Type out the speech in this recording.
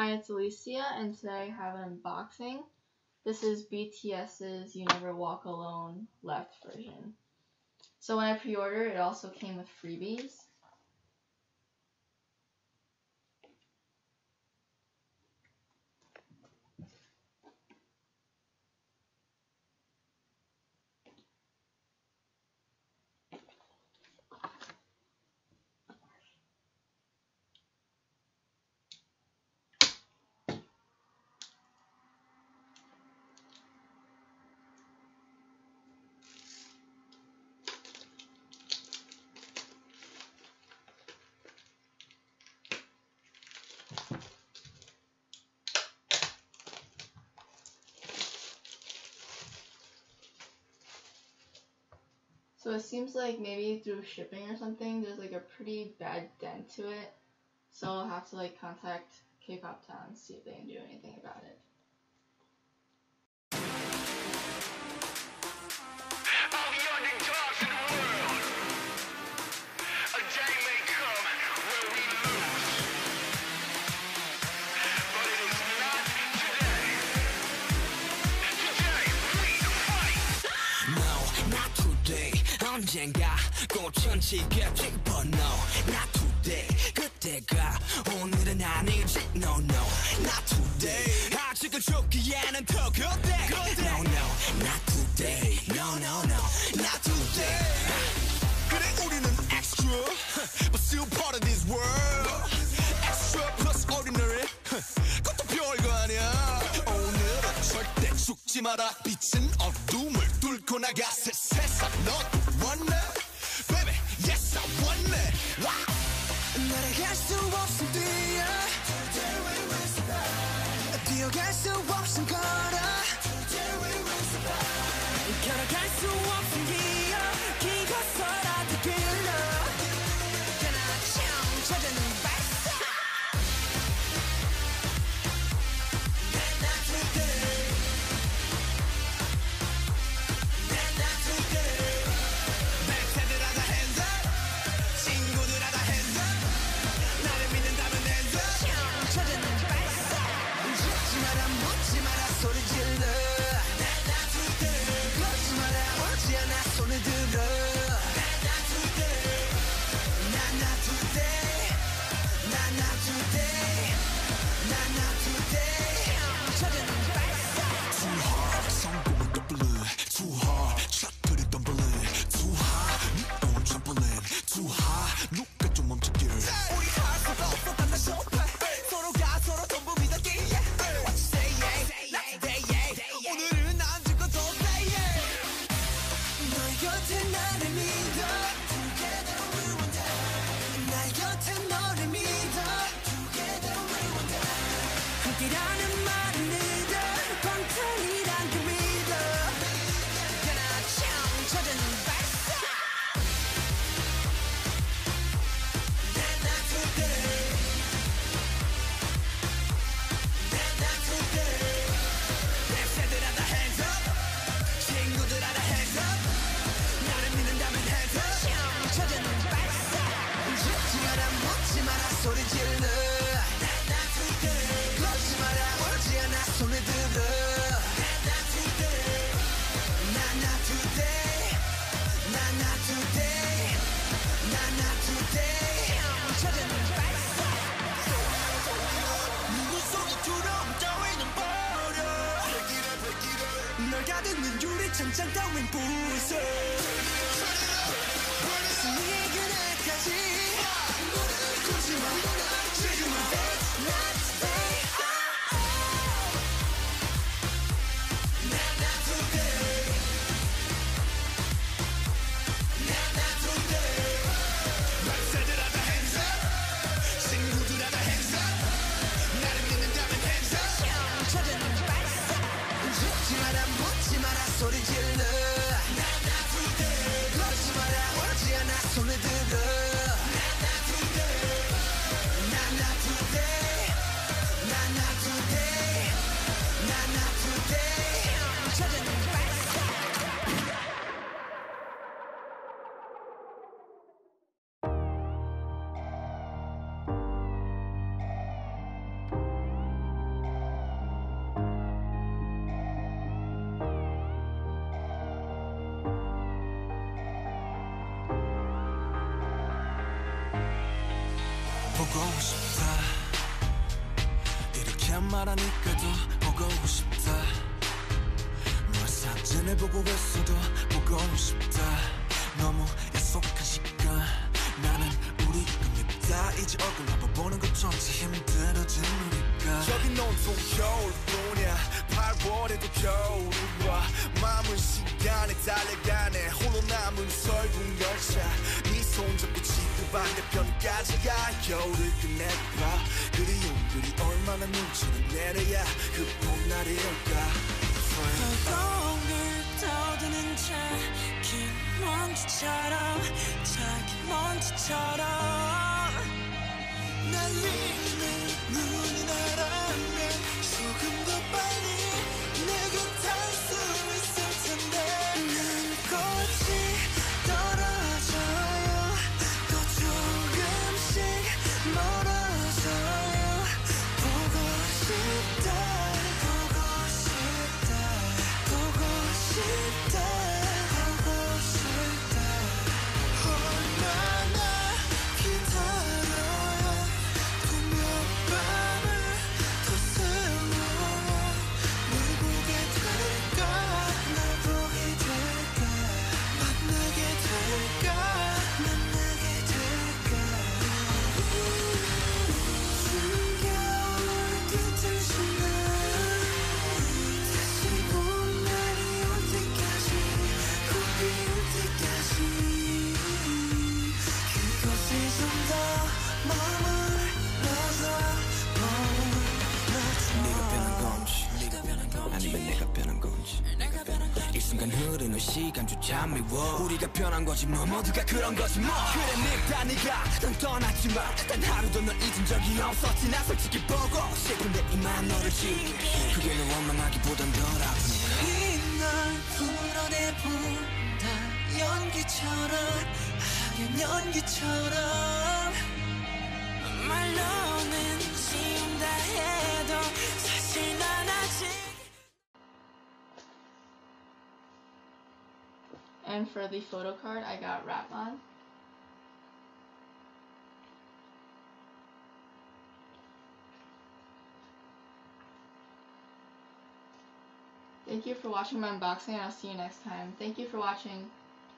Hi, it's Alicia, and today I have an unboxing. This is BTS's You Never Walk Alone Left version. So when I pre-ordered, it also came with freebies. So it seems like maybe through shipping or something, there's like a pretty bad dent to it. So I'll have to like contact K-Pop Town see if they can do anything about it. 언젠가 꽃은 지겠지 But no, not today 그때가 오늘은 아니지 No, no, not today 아직은 죽기에는 더 그때 No, no, not today No, no, no, not today 그래 우리는 extra But still part of this world Extra plus ordinary 그것도 별거 아니야 오늘은 절대 죽지 마라 빛은 어둠을 뚫고 나가 소리 질러 걷지 마라 오지 않아. 손을 들어. 나나 today. 나나 today. 나나 today. 찾은 발사 누구 속에 두려움 따위는 버려. 널 가두는 유리창 장 따윈 부숴 보고 싶다. 이렇게 말하니까도 보고 싶다. 널 사진을 보고 있어도 보고 싶다. 너무 약속한 시간 나는 우리 겁니다. 이제 얼굴 한번 보는 것조차 힘들어진 우리가. 여긴 온통 겨울뿐이야. 8월에도 겨울이 와. 마음은 시간에 달려가 반대편까지 가. 겨울을 끝내봐. 그리움들이 얼마나 눈치를 내려야 그 봄날이 올까? 을 떠드는 작은 먼지처럼 작은 먼지처럼. 날리 시간조차 미워. 우리가 변한 거지 뭐 모두가 그런 거지 뭐. 그래 늙다 네가. 난 떠났지만 단 하루도 널 잊은 적이 없었지. 나 솔직히 보고 싶은데 이만 너를 지울게. 그게 널 원망하기보단 덜 아프니까 이날 풀어내본다. 연기처럼 하얀 연기처럼. 말로는 And for the photo card, I got Ratman. Thank you for watching my unboxing and I'll see you next time. Thank you for watching.